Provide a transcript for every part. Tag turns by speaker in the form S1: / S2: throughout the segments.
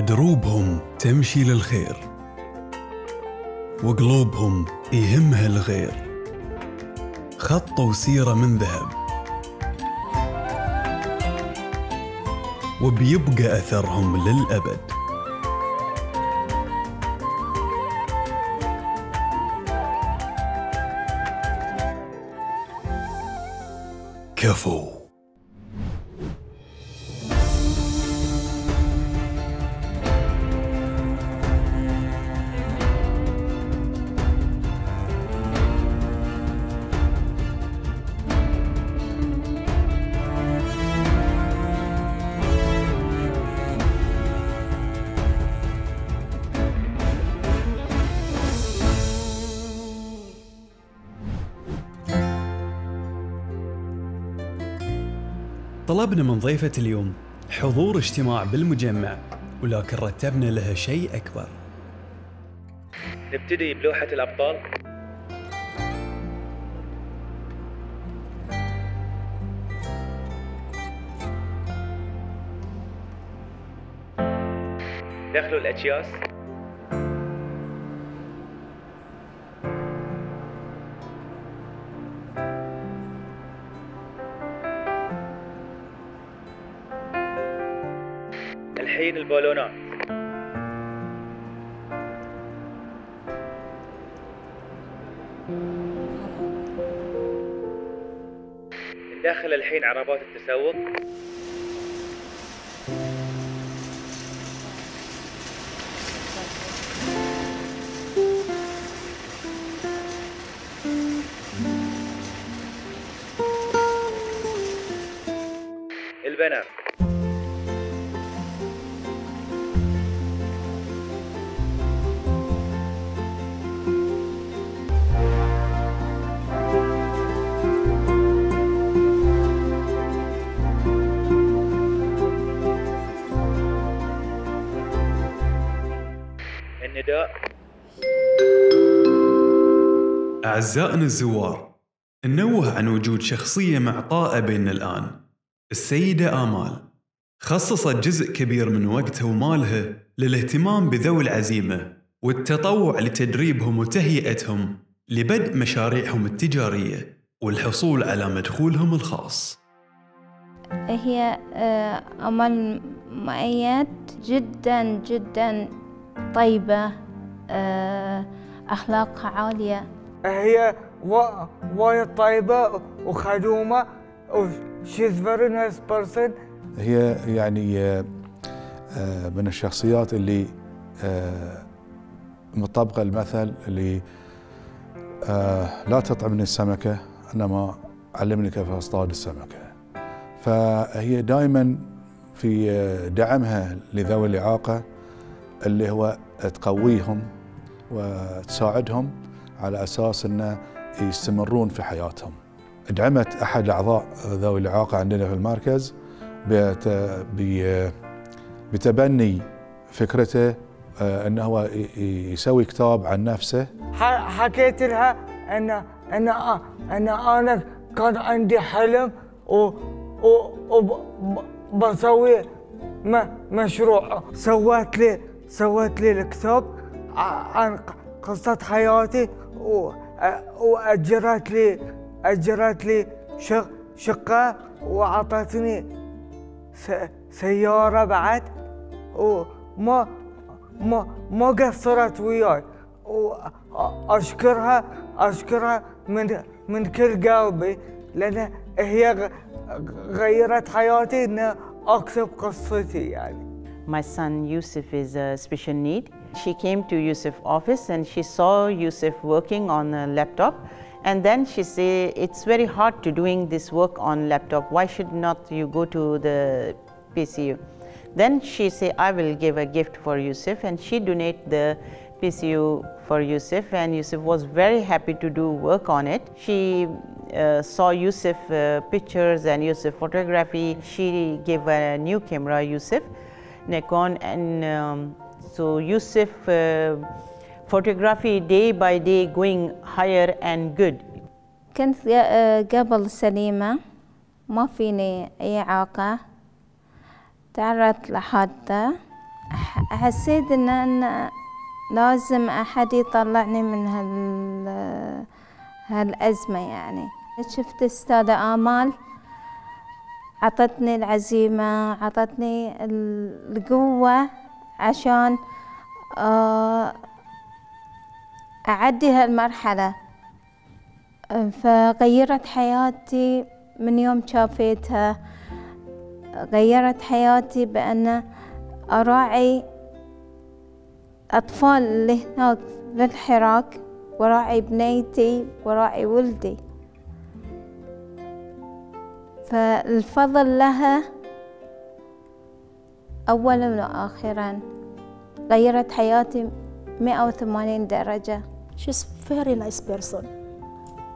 S1: دروبهم تمشي للخير وقلوبهم يهمها الغير. خطوا سيرة من ذهب. وبيبقى أثرهم للأبد. كفو. طلبنا من ضيفة اليوم حضور اجتماع بالمجمع ولكن رتبنا لها شيء أكبر.
S2: نبتدي بلوحة الأبطال. دخلوا الأكياس. البالونات ندخل الحين عربات التسوق. البنر النداء
S1: أعزائنا الزوار ننوه عن وجود شخصية معطاءة بيننا الآن السيدة آمال. خصصت جزء كبير من وقتها ومالها للاهتمام بذوي العزيمة والتطوع لتدريبهم وتهيئتهم لبدء مشاريعهم التجارية والحصول على مدخولهم الخاص.
S3: هي آه، أمل مؤيد جدا جدا طيبة آه، أخلاقها عالية.
S4: هي وا- وايد طيبة وخدومة و she's very nice person.
S5: هي يعني آه، آه، من الشخصيات اللي مطابقة المثل اللي لا تطعمني السمكة إنما علمني كيف أصطاد السمكة. فهي دائما في دعمها لذوي الإعاقة. اللي هو تقويهم وتساعدهم على أساس أنه يستمرون في حياتهم. دعمت أحد أعضاء ذوي الإعاقة عندنا في المركز بتبني فكرته آه، إنه هو يسوي كتاب عن نفسه.
S4: حكيت لها ان آ- إن أنا كان عندي حلم و وبسوي مشروع. سويت لي سويت لي الكتاب عن قصة حياتي وأجرت لي أجرت لي شق شقة وأعطتني س- سيارة بعد وما ما ما قصرت وياي. واشكرها أشكرها من من كل قلبي لأن هي غيرت حياتي ان أكتب قصتي يعني.
S6: My son Yusuf is a special need. She came to Yusuf office and she saw Yusuf working on a laptop and then she said it's very hard to doing this work on laptop. Why should not you go to the PCU? Then she said I will give a gift for Yusuf and she donate the PCU for Yusuf and Yusuf was very happy to do work on it. She uh, saw Yusuf uh, pictures and Yusuf photography. She gave a new camera Yusuf Nikon and um, so Yusuf uh, photography day going higher and good.
S3: كنت آه، قبل سليمة ما فيني أي إعاقة تعرضت لحادثة حسيت إن أنا لازم أحد يطلعني من هال هالأزمة يعني شفت أستاذة آمال عطتني العزيمة عطتني ال- القوة عشان آه، أعدي هالمرحلة. فغيرت حياتي من يوم شافيتها. غيرت حياتي بأن أراعي أطفال اللي هناك بالحراك وراعي بنيتي وراعي ولدي. فالفضل لها أولا وآخرا غيرت حياتي 180 درجة
S7: She's very nice person.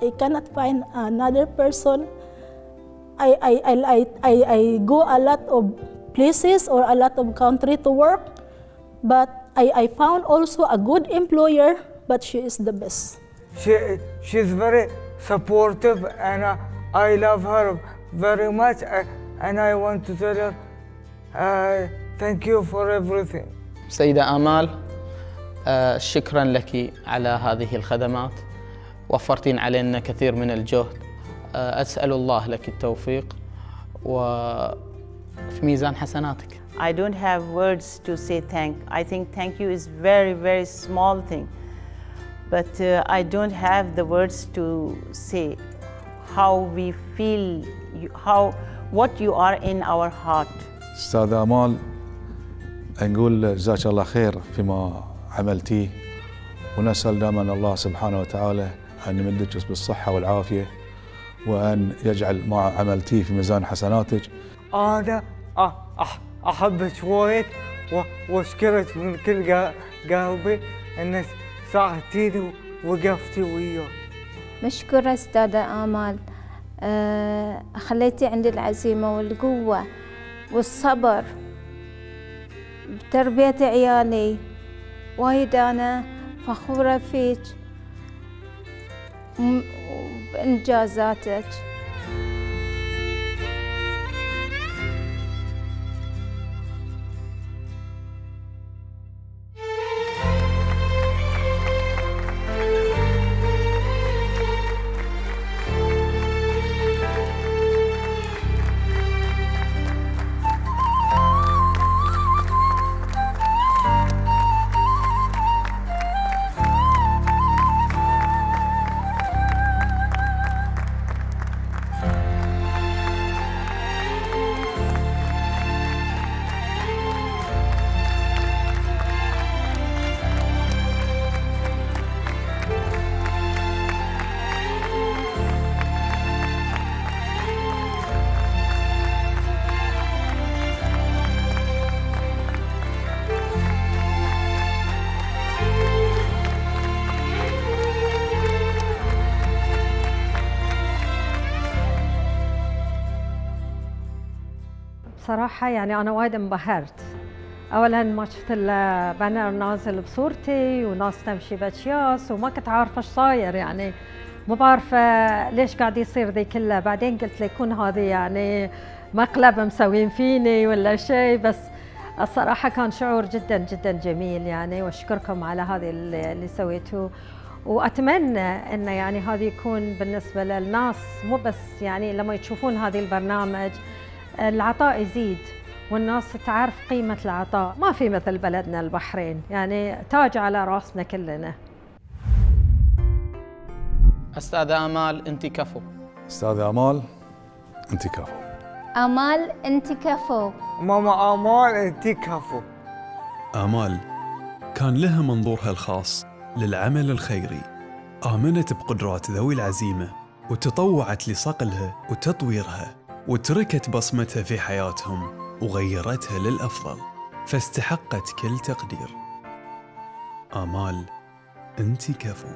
S7: I cannot find another person. I, I, I, I, I, I go a lot of places or a lot of country to work, but I, I found also a good employer, but she is the best.
S4: She, she's very supportive and uh, I love her very much uh, and I want to tell her uh, thank you for everything.
S8: سيدة آمال آه، شكرا لك على هذه الخدمات وفرتين علينا كثير من الجهد آه، أسأل الله لك التوفيق وفي ميزان حسناتك
S6: I don't have words to say thank. I think thank you is very, very small thing. But uh, I don't have the words to say How we feel, how, what you are in our heart.
S5: أستاذ آمال نقول جزاك الله خير فيما عملتيه ونسأل دائما الله سبحانه وتعالى أن يمدك بالصحة والعافية وأن يجعل ما عملتيه في ميزان حسناتك
S4: أح- أحبك وايد و- وأشكرك من كل قلبي إنك ساعدتيني ووقفتي وياي.
S3: مشكورة أستاذة آمال آه، خليتي عندي العزيمة والقوة والصبر. بتربية عيالي. وايد أنا فخورة فيك. م-
S9: بصراحة يعني أنا وايد انبهرت. أولا ما شفت البانر نازل بصورتي وناس تمشي بأشياس وما كنت عارفة إيش صاير يعني. مو بعرفة ليش قاعد يصير ذي كله. بعدين قلت ليكون هذه يعني مقلب مسوين فيني ولا شيء. بس الصراحة كان شعور جدا جدا جميل يعني. وأشكركم على هذه اللي سويتوه. وأتمنى أنه يعني هذا يكون بالنسبة للناس. مو بس يعني لما يشوفون هذه البرنامج العطاء يزيد والناس تعرف قيمة العطاء. ما في مثل بلدنا البحرين يعني تاج على رأسنا كلنا.
S8: أستاذة آمال أنت كفو.
S5: أستاذ آمال أنت كفو.
S3: آمال أنت كفو.
S4: ماما آمال أنتي كفو.
S1: آمال كان لها منظورها الخاص للعمل الخيري. آمنت بقدرات ذوي العزيمة وتطوعت لصقلها وتطويرها. وتركت بصمتها في حياتهم وغيرتها للأفضل فاستحقت كل تقدير. آمال أنت كفو